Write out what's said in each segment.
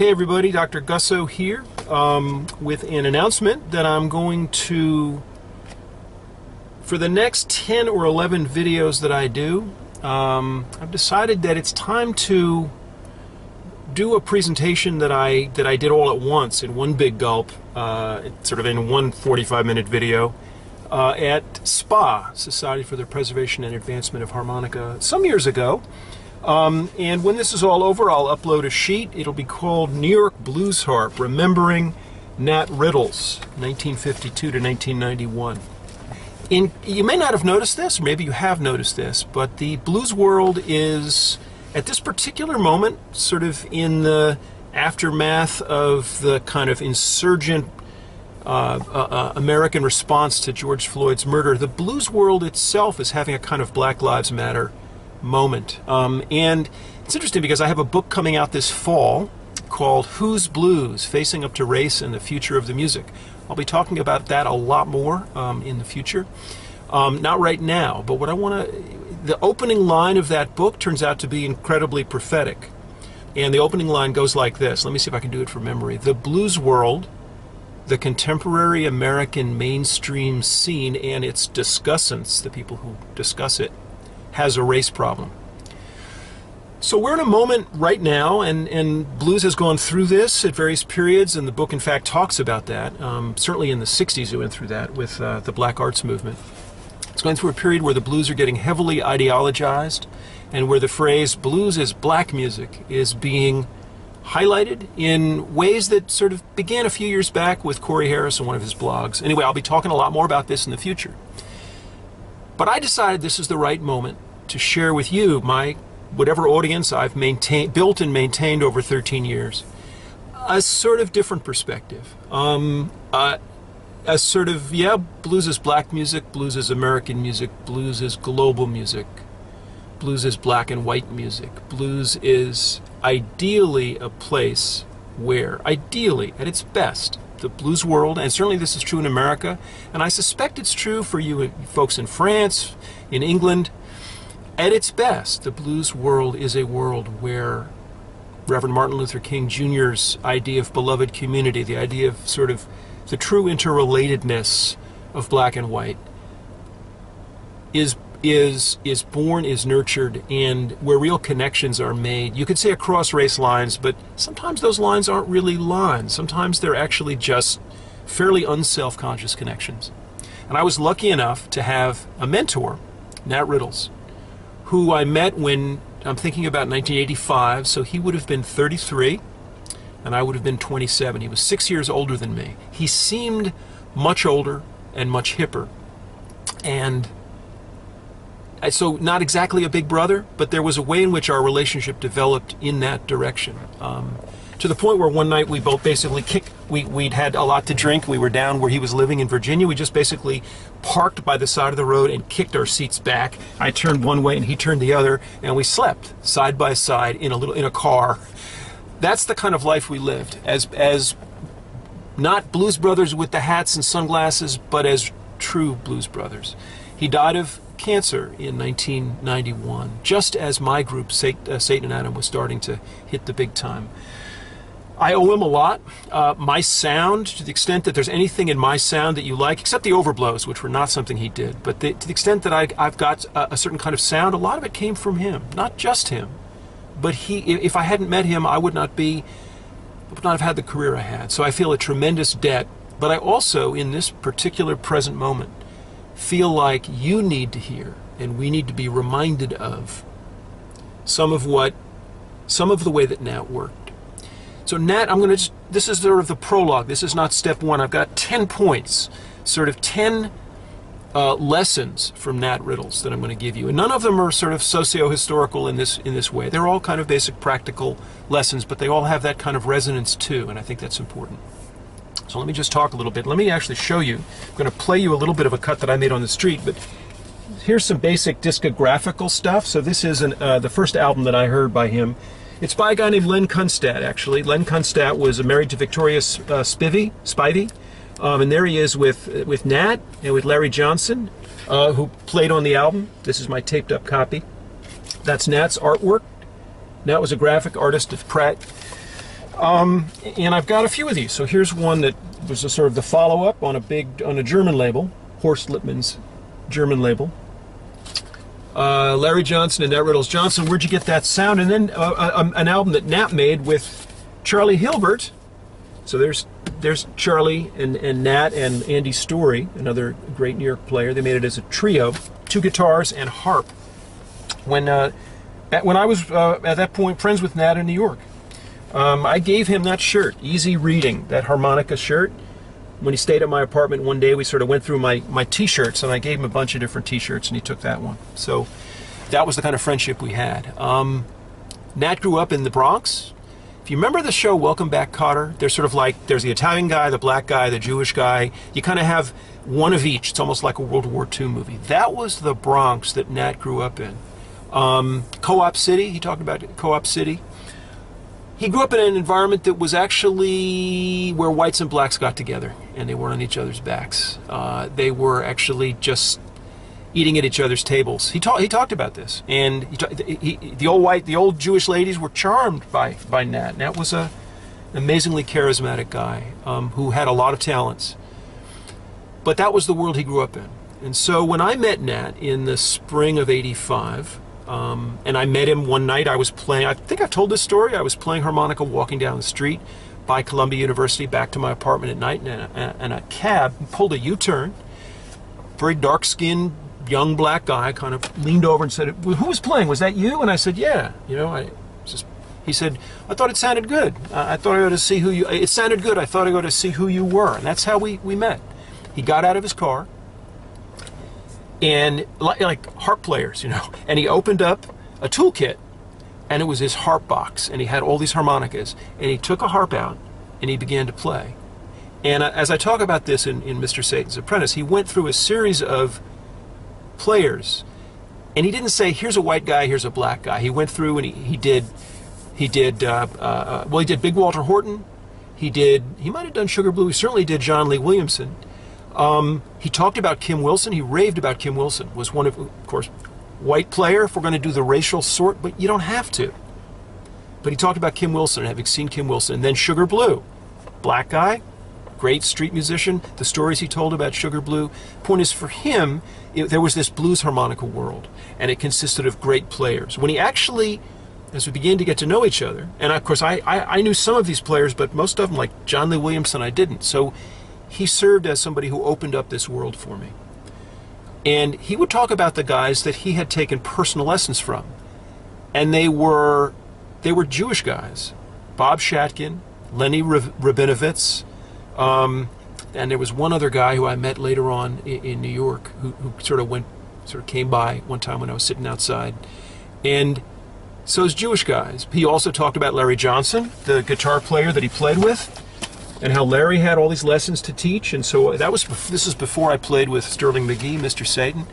Hey everybody, Dr. Gussow here um, with an announcement that I'm going to, for the next 10 or 11 videos that I do, um, I've decided that it's time to do a presentation that I that I did all at once in one big gulp, uh, sort of in one 45 minute video uh, at SPA, Society for the Preservation and Advancement of Harmonica, some years ago. Um, and when this is all over, I'll upload a sheet. It'll be called New York Blues Harp, Remembering Nat Riddles, 1952 to 1991. In, you may not have noticed this, or maybe you have noticed this, but the blues world is, at this particular moment, sort of in the aftermath of the kind of insurgent uh, uh, uh American response to George Floyd's murder. The blues world itself is having a kind of Black Lives Matter moment. Um, and it's interesting because I have a book coming out this fall called Whose Blues Facing Up to Race and the Future of the Music. I'll be talking about that a lot more um, in the future. Um, not right now, but what I want to. The opening line of that book turns out to be incredibly prophetic. And the opening line goes like this let me see if I can do it from memory. The blues world, the contemporary American mainstream scene, and its discussants, the people who discuss it, has a race problem. So we're in a moment right now, and, and blues has gone through this at various periods, and the book, in fact, talks about that. Um, certainly in the 60s, it went through that with uh, the black arts movement. It's going through a period where the blues are getting heavily ideologized, and where the phrase blues is black music is being highlighted in ways that sort of began a few years back with Corey Harris on one of his blogs. Anyway, I'll be talking a lot more about this in the future. But I decided this is the right moment to share with you my whatever audience I've maintained, built and maintained over 13 years, a sort of different perspective. Um, uh, a sort of yeah, blues is black music, blues is American music, blues is global music, blues is black and white music. Blues is ideally a place where, ideally, at its best, the blues world, and certainly this is true in America, and I suspect it's true for you uh, folks in France, in England. At its best, the blues world is a world where Reverend Martin Luther King Jr.'s idea of beloved community, the idea of sort of the true interrelatedness of black and white, is is is born, is nurtured, and where real connections are made. You could say across race lines, but sometimes those lines aren't really lines. Sometimes they're actually just fairly unself-conscious connections. And I was lucky enough to have a mentor, Nat Riddles, who I met when I'm thinking about 1985, so he would have been 33 and I would have been 27. He was six years older than me. He seemed much older and much hipper. And so not exactly a big brother, but there was a way in which our relationship developed in that direction. Um, to the point where one night we both basically kicked, we, we'd had a lot to drink. We were down where he was living in Virginia. We just basically parked by the side of the road and kicked our seats back. I turned one way and he turned the other, and we slept side by side in a little in a car. That's the kind of life we lived as as not blues brothers with the hats and sunglasses, but as true blues brothers. He died of cancer in 1991, just as my group, uh, Satan and Adam, was starting to hit the big time. I owe him a lot. Uh, my sound, to the extent that there's anything in my sound that you like, except the overblows, which were not something he did, but the, to the extent that I, have got a, a, certain kind of sound, a lot of it came from him. Not just him, but he. If I hadn't met him, I would not be, would not have had the career I had. So I feel a tremendous debt. But I also, in this particular present moment, feel like you need to hear and we need to be reminded of some of what, some of the way that Nat worked. So, Nat, I'm going to just, this is sort of the prologue. This is not step one. I've got 10 points, sort of 10 uh, lessons from Nat Riddles that I'm going to give you. And none of them are sort of socio-historical in this in this way. They're all kind of basic practical lessons, but they all have that kind of resonance too, and I think that's important. So let me just talk a little bit. Let me actually show you. I'm going to play you a little bit of a cut that I made on the street, but here's some basic discographical stuff. So this is an, uh, the first album that I heard by him. It's by a guy named Len Kunstadt, actually. Len Kunstadt was married to Victoria uh, Spivey, Spivey. Um, and there he is with, with Nat and with Larry Johnson, uh, who played on the album. This is my taped up copy. That's Nat's artwork. Nat was a graphic artist of Pratt Um, and I've got a few of these. So here's one that was a sort of the follow-up on a big on a German label, Horst Lippmann's German label. Uh, Larry Johnson and Nat Riddles Johnson. Where'd you get that sound? And then uh, uh, an album that Nat made with Charlie Hilbert. So there's there's Charlie and, and Nat and Andy Story, another great New York player. They made it as a trio, two guitars and harp. When uh, at, when I was uh, at that point friends with Nat in New York, um, I gave him that shirt, Easy Reading, that harmonica shirt. When he stayed at my apartment one day, we sort of went through my, my t-shirts, and I gave him a bunch of different t-shirts, and he took that one. So that was the kind of friendship we had. Um, Nat grew up in the Bronx. If you remember the show Welcome Back, Kotter, there's sort of like there's the Italian guy, the black guy, the Jewish guy. You kind of have one of each. It's almost like a World War II movie. That was the Bronx that Nat grew up in. Um, Co-op City. He talked about Co-op City he grew up in an environment that was actually where whites and blacks got together and they weren't on each other's backs. Uh, they were actually just eating at each other's tables. He, ta- he talked about this, and he he, the old white, the old Jewish ladies were charmed by by Nat. Nat was a amazingly charismatic guy um, who had a lot of talents. But that was the world he grew up in. And so when I met Nat in the spring of '85, um, and I met him one night. I was playing, I think I've told this story. I was playing harmonica walking down the street by Columbia University back to my apartment at night, and a, and a cab pulled a U turn. Very dark skinned, young black guy kind of leaned over and said, Who was playing? Was that you? And I said, Yeah. You know, I just. He said, I thought it sounded good. I thought I ought to see who you. It sounded good. I thought I ought to see who you were. And that's how we, we met. He got out of his car and like, like harp players, you know. And he opened up a toolkit, and it was his harp box, and he had all these harmonicas, and he took a harp out, and he began to play. And uh, as I talk about this in, in Mr. Satan's Apprentice, he went through a series of players, and he didn't say, "Here's a white guy, here's a black guy." He went through and he, he did, he did, uh, uh, well, he did Big Walter Horton. He did, he might have done Sugar Blue. He certainly did John Lee Williamson. Um, he talked about Kim Wilson. He raved about Kim Wilson. Was one of, of course, white player. If we're going to do the racial sort, but you don't have to. But he talked about Kim Wilson having seen Kim Wilson, and then Sugar Blue, black guy, great street musician. The stories he told about Sugar Blue. Point is, for him, it, there was this blues harmonica world, and it consisted of great players. When he actually as we began to get to know each other, and of course I, I, I, knew some of these players, but most of them, like John Lee Williamson, I didn't. So he served as somebody who opened up this world for me. And he would talk about the guys that he had taken personal lessons from. And they were they were Jewish guys. Bob Shatkin, Lenny Rabinowitz, um, and there was one other guy who I met later on in, in New York who, who, sort of went, sort of came by one time when I was sitting outside, and so those Jewish guys. He also talked about Larry Johnson, the guitar player that he played with, and how Larry had all these lessons to teach. And so that was this is before I played with Sterling Magee, Mr. Satan.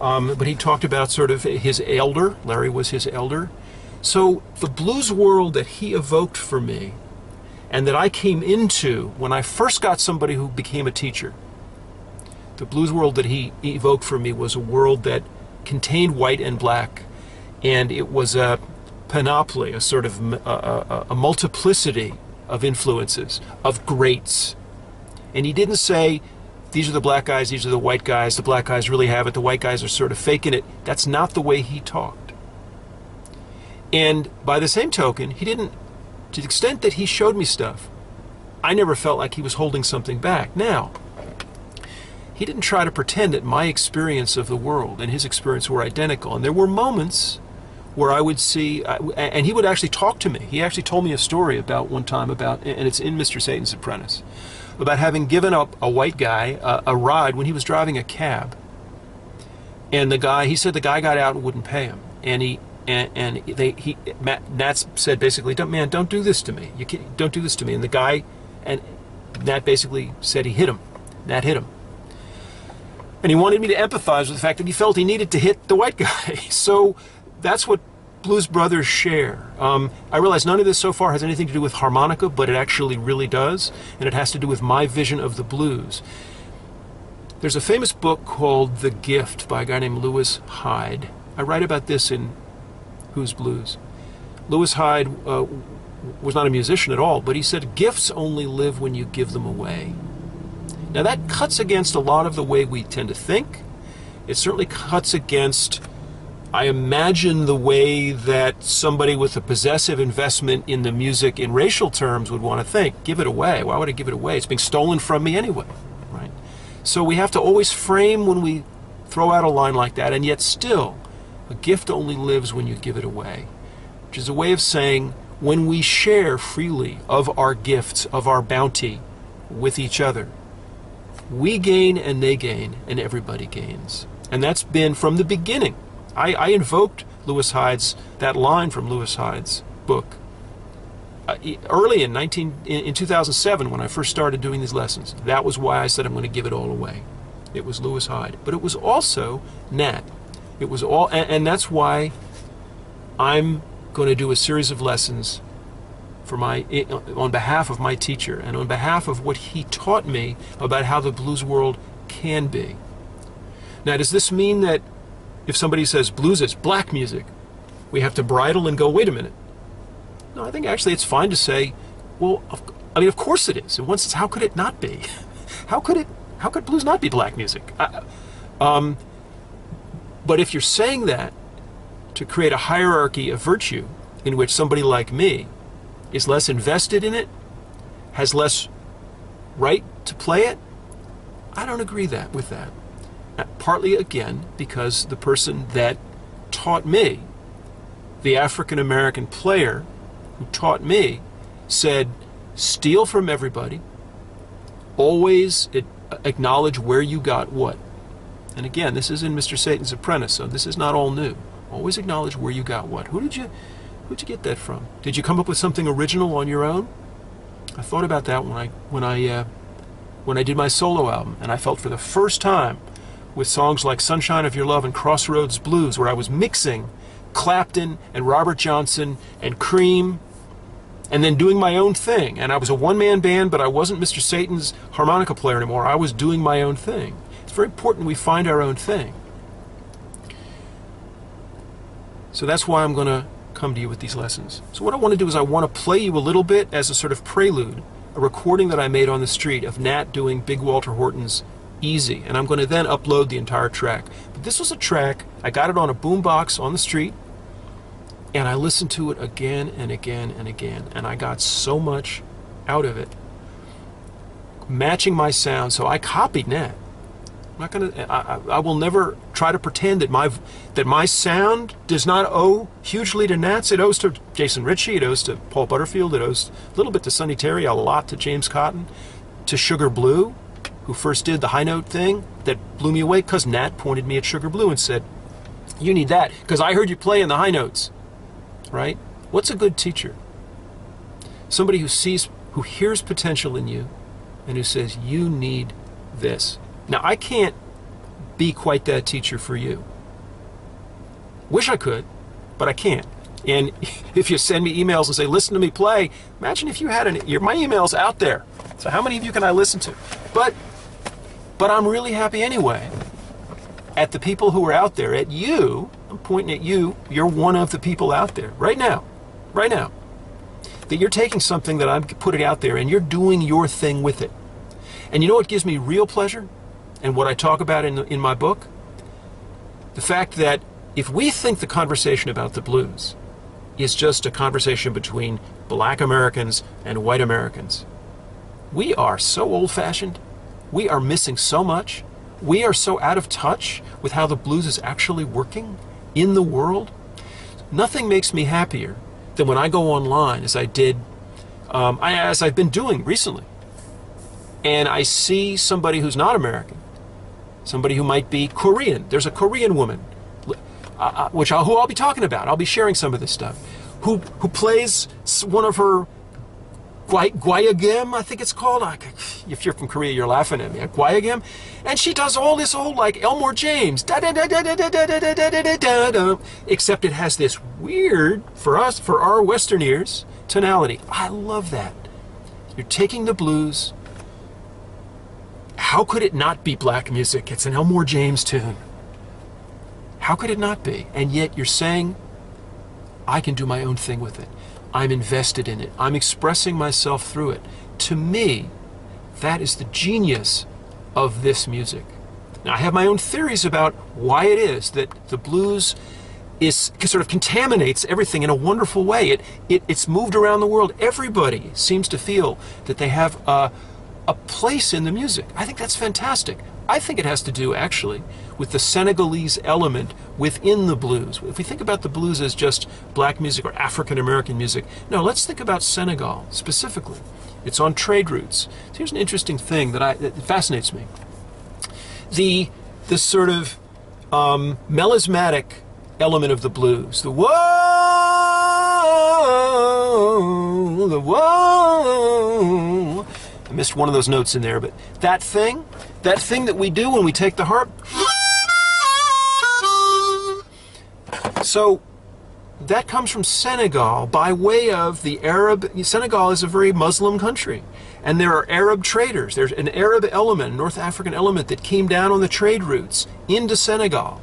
Um, but he talked about sort of his elder. Larry was his elder. So the blues world that he evoked for me, and that I came into when I first got somebody who became a teacher. The blues world that he evoked for me was a world that contained white and black, and it was a panoply, a sort of a, a, a multiplicity of influences, of greats. And he didn't say, these are the black guys, these are the white guys, the black guys really have it, the white guys are sort of faking it. That's not the way he talked. And by the same token, he didn't, to the extent that he showed me stuff, I never felt like he was holding something back. Now, he didn't try to pretend that my experience of the world and his experience were identical. And there were moments where I would see, and he would actually talk to me. He actually told me a story about one time about, and it's in Mr. Satan's Apprentice, about having given up a white guy a, a ride when he was driving a cab. And the guy, he said the guy got out and wouldn't pay him. And he, and, and they, he, Matt, Nat said basically, don't, man, don't do this to me. You can't, don't do this to me. And the guy, and Nat basically said he hit him. Nat hit him. And he wanted me to empathize with the fact that he felt he needed to hit the white guy. So that's what Blues Brothers share. Um, I realize none of this so far has anything to do with harmonica, but it actually really does, and it has to do with my vision of the blues. There's a famous book called The Gift by a guy named Lewis Hyde. I write about this in Whose Blues. Lewis Hyde uh, was not a musician at all, but he said gifts only live when you give them away. Now that cuts against a lot of the way we tend to think. It certainly cuts against, I imagine, the way that somebody with a possessive investment in the music in racial terms would want to think. Give it away. Why would I give it away? It's being stolen from me anyway, right? So we have to always frame when we throw out a line like that, and yet still, a gift only lives when you give it away, which is a way of saying when we share freely of our gifts, of our bounty with each other, we gain and they gain, and everybody gains. And that's been from the beginning. I, I invoked Lewis Hyde's, that line from Lewis Hyde's book. Uh, early in 19 in, in 2007 when I first started doing these lessons. That was why I said I'm going to give it all away. It was Lewis Hyde. But it was also Nat. It was all and, and that's why I'm going to do a series of lessons for my on behalf of my teacher and on behalf of what he taught me about how the blues world can be. Now, does this mean that if somebody says blues is black music, we have to bridle and go, wait a minute? No, I think actually it's fine to say, well, I mean, of course it is. And once it's, how could it not be? How could it? How could blues not be black music? I, um, but if you're saying that to create a hierarchy of virtue in which somebody like me is less invested in it, has less right to play it, I don't agree that with that partly again because the person that taught me, the African American player who taught me, said, steal from everybody, always acknowledge where you got what. And again, this is in Mr. Satan's Apprentice, so this is not all new. Always acknowledge where you got what. Who did you who did you get that from? Did you come up with something original on your own? I thought about that when I when I uh, when I did my solo album, and I felt for the first time with songs like Sunshine of Your Love and Crossroads Blues, where I was mixing Clapton and Robert Johnson and Cream and then doing my own thing. And I was a one man band, but I wasn't Mr. Satan's harmonica player anymore. I was doing my own thing. It's very important we find our own thing. So that's why I'm going to come to you with these lessons. So, what I want to do is I want to play you a little bit as a sort of prelude, a recording that I made on the street of Nat doing Big Walter Horton's easy. And I'm going to then upload the entire track. But this was a track, I got it on a boombox on the street, and I listened to it again and again and again. And I got so much out of it. Matching my sound, so I copied Nat. I'm not gonna. I, I, will never try to pretend that my that my sound does not owe hugely to Nat's. It owes to Jason Ricci. It owes to Paul Butterfield. It owes a little bit to Sonny Terry. A lot to James Cotton, to Sugar Blue who first did the high note thing that blew me away because Nat pointed me at Sugar Blue and said, You need that because I heard you play in the high notes. Right? What's a good teacher? Somebody who sees, who hears potential in you and who says, You need this. Now, I can't be quite that teacher for you. Wish I could, but I can't. And if you send me emails and say, listen to me play, imagine if you had an, your, my email's out there. So how many of you can I listen to? But but I'm really happy anyway. At the people who are out there, at you, I'm pointing at you, you're one of the people out there right now, right now. That you're taking something that I'm putting out there and you're doing your thing with it. And you know what gives me real pleasure? And what I talk about in, the, in my book? The fact that if we think the conversation about the blues is just a conversation between black Americans and white Americans, we are so old fashioned we are missing so much. We are so out of touch with how the blues is actually working in the world. Nothing makes me happier than when I go online, as I did, um, I, as I've been doing recently, and I see somebody who's not American, somebody who might be Korean. There's a Korean woman, uh, uh which I'll, who I'll be talking about. I'll be sharing some of this stuff. Who who plays one of her Gayageum, I think it's called. If you're from Korea, you're laughing at me. Gayageum. And she does all this old, like, Elmore James. Except it has this weird, for us, for our Western ears, tonality. I love that. You're taking the blues. How could it not be black music? It's an Elmore James tune. How could it not be? And yet you're saying, I can do my own thing with it. I'm invested in it. I'm expressing myself through it. To me, that is the genius of this music. Now, I have my own theories about why it is that the blues is sort of contaminates everything in a wonderful way. It, it it's moved around the world. Everybody seems to feel that they have a, a place in the music. I think that's fantastic. I think it has to do actually with the Senegalese element within the blues. If we think about the blues as just black music or African American music, no, let's think about Senegal specifically. It's on trade routes. So here's an interesting thing that I that fascinates me. The the sort of um, melismatic element of the blues, the whoa, the whoa. Missed one of those notes in there, but that thing, that thing that we do when we take the harp. So that comes from Senegal by way of the Arab. Senegal is a very Muslim country, and there are Arab traders. There's an Arab element, North African element that came down on the trade routes into Senegal.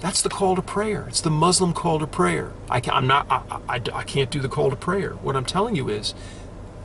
That's the call to prayer. It's the Muslim call to prayer. I can, I'm not. I, I, I can't do the call to prayer. What I'm telling you is,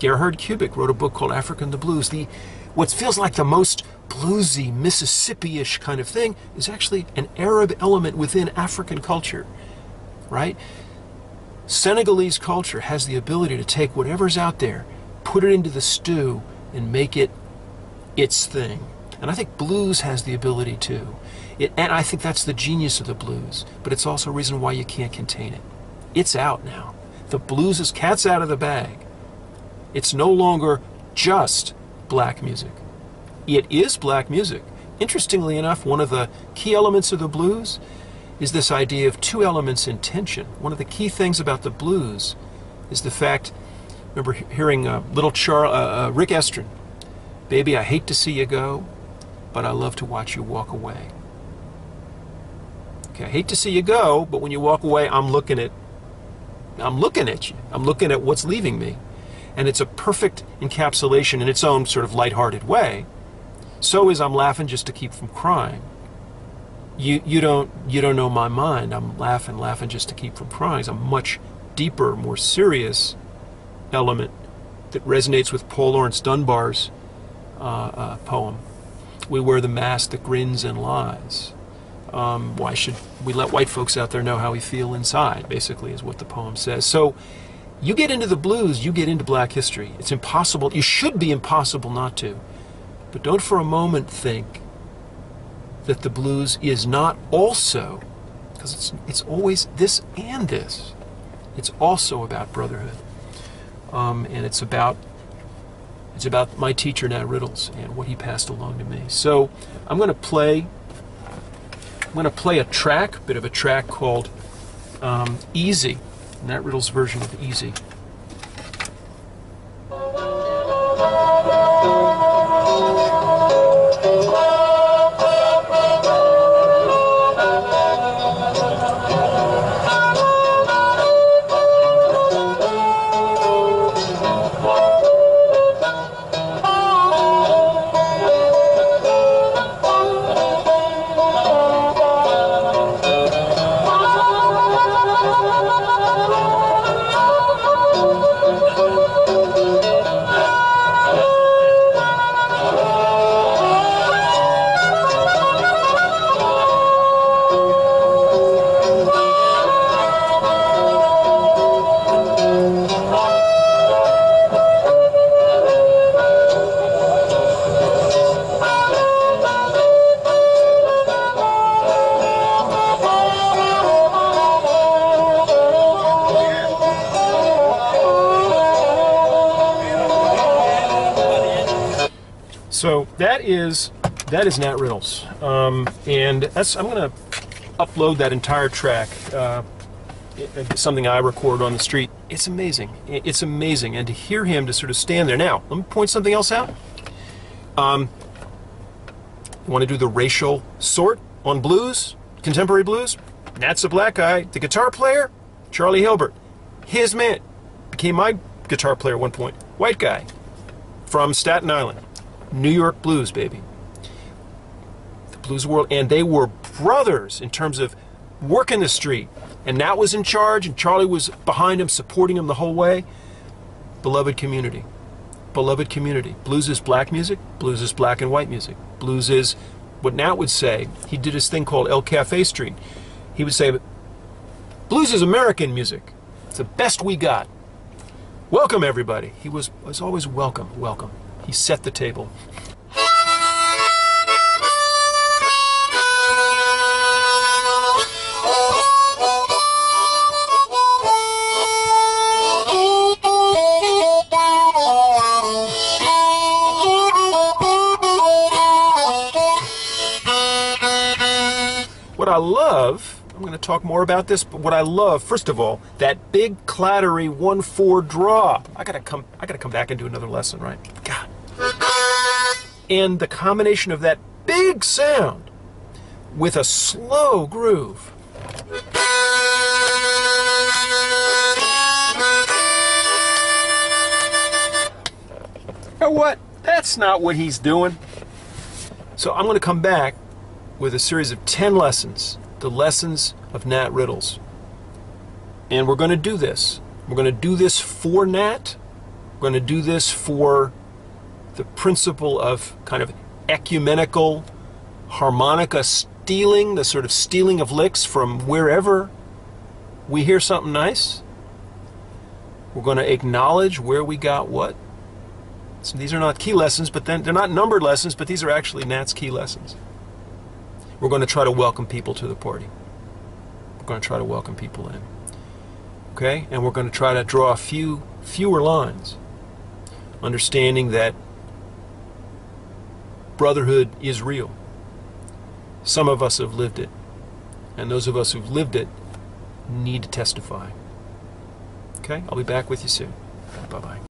Gerhard Kubik wrote a book called Africa and the Blues. The what feels like the most bluesy, Mississippi-ish kind of thing is actually an Arab element within African culture right? Senegalese culture has the ability to take whatever's out there, put it into the stew, and make it its thing. And I think blues has the ability to. It, and I think that's the genius of the blues, but it's also a reason why you can't contain it. It's out now. The blues is cat's out of the bag. It's no longer just black music. It is black music. Interestingly enough, one of the key elements of the blues is this idea of two elements in tension. One of the key things about the blues is the fact, remember hearing uh, little Char, uh, uh, Rick Estrin, Baby, I hate to see you go, but I love to watch you walk away. Okay, I hate to see you go, but when you walk away, I'm looking at I'm looking at you. I'm looking at what's leaving me. And it's a perfect encapsulation in its own sort of lighthearted way. So is I'm laughing just to keep from crying you you don't you don't know my mind. I'm laughing, laughing just to keep from crying. It's a much deeper, more serious element that resonates with Paul Laurence Dunbar's uh, uh, poem. We wear the mask that grins and lies. Um, why should we let white folks out there know how we feel inside? Basically, is what the poem says. So, you get into the blues, you get into Black history. It's impossible. You should be impossible not to. But don't for a moment think that the blues is not also, because it's, it's always this and this, it's also about brotherhood. Um, and it's about it's about my teacher Nat Riddles and what he passed along to me. So I'm going to play I'm going to play a track, bit of a track called um, Easy, Nat Riddles' version of Easy. So that is that is Nat Riddles, um, and that's I'm going to upload that entire track. Uh, something I record on the street. It's amazing. It's amazing, and to hear him to sort of stand there. Now, let me point something else out. Um, you want to do the racial sort on blues, contemporary blues? Nat's a black guy. The guitar player, Charlie Hilbert. His man became my guitar player at one point. White guy from Staten Island. New York blues, baby. The blues world, and they were brothers in terms of working the street, and Nat was in charge, and Charlie was behind him, supporting him the whole way. Beloved community. Beloved community. Blues is black music, blues is black and white music. Blues is what Nat would say. He did his thing called El Cafe Street. He would say, Blues is American music. It's the best we got. Welcome, everybody. He was, was always welcome, welcome. He set the table. What I love, I'm going to talk more about this, but what I love, first of all, that big clattery 1-4 draw. I got to come I got to come back and do another lesson, right? God. And the combination of that big sound with a slow groove. You know what? That's not what he's doing. So I'm going to come back with a series of 10 lessons, the lessons of Nat Riddles. And we're going to do this. We're going to do this for Nat. We're going to do this for the principle of kind of ecumenical harmonica stealing, the sort of stealing of licks from wherever we hear something nice. We're going to acknowledge where we got what. So these are not key lessons, but then they're not numbered lessons, but these are actually Nat's key lessons. We're going to try to welcome people to the party. We're going to try to welcome people in. Okay? And we're going to try to draw a few fewer lines, understanding that brotherhood is real. Some of us have lived it, and those of us who've lived it need to testify. Okay? I'll be back with you soon. Bye bye.